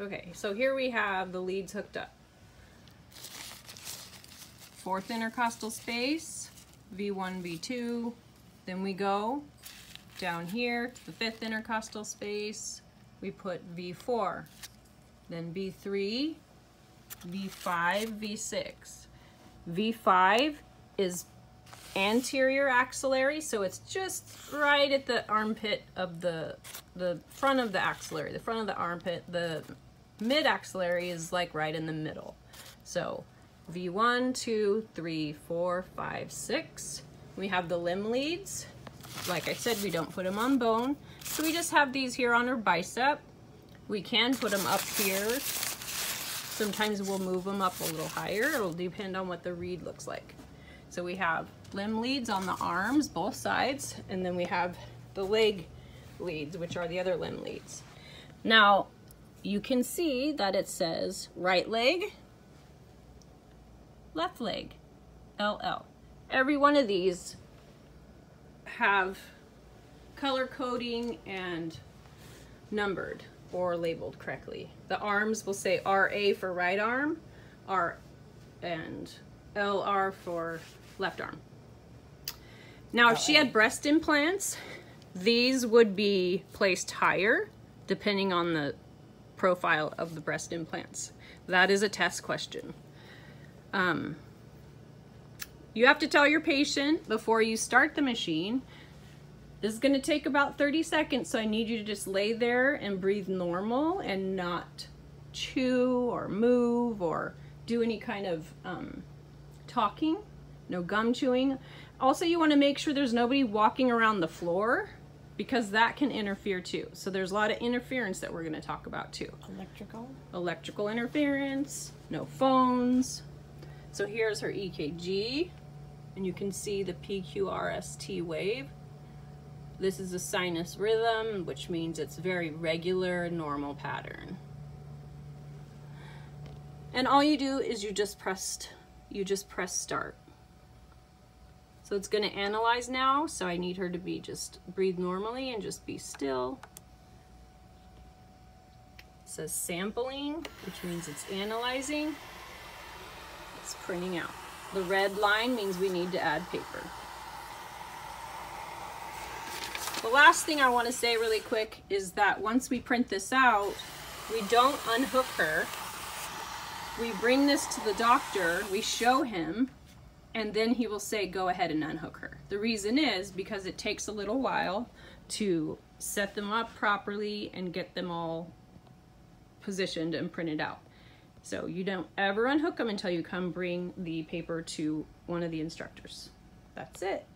Okay, so here we have the leads hooked up. Fourth intercostal space, V1, V2. Then we go down here to the fifth intercostal space. We put V4, then V3, V5, V6. V5 is anterior axillary, so it's just right at the armpit of the, the front of the axillary, the front of the armpit. The mid axillary is like right in the middle. So V1, 2, 3, 4, 5, 6. We have the limb leads. Like I said, we don't put them on bone. So we just have these here on our bicep. We can put them up here. Sometimes we'll move them up a little higher. It'll depend on what the read looks like. So we have limb leads on the arms, both sides, and then we have the leg leads, which are the other limb leads. Now, you can see that it says right leg, left leg, LL. Every one of these have color coding and numbered or labeled correctly. The arms will say RA for right arm, R and LR for left arm. Now, if she had breast implants, these would be placed higher depending on the profile of the breast implants. That is a test question. Um, you have to tell your patient before you start the machine, this is gonna take about 30 seconds, so I need you to just lay there and breathe normal and not chew or move or do any kind of um, talking, no gum chewing. Also, you wanna make sure there's nobody walking around the floor because that can interfere too. So there's a lot of interference that we're gonna talk about too. Electrical? Electrical interference, no phones. So here's her EKG and you can see the PQRST wave. This is a sinus rhythm, which means it's very regular, normal pattern. And all you do is you just press, you just press start. So it's gonna analyze now, so I need her to be just breathe normally and just be still. It says sampling, which means it's analyzing. It's printing out. The red line means we need to add paper. The last thing I want to say really quick is that once we print this out, we don't unhook her. We bring this to the doctor, we show him, and then he will say, go ahead and unhook her. The reason is because it takes a little while to set them up properly and get them all positioned and printed out. So you don't ever unhook them until you come bring the paper to one of the instructors. That's it.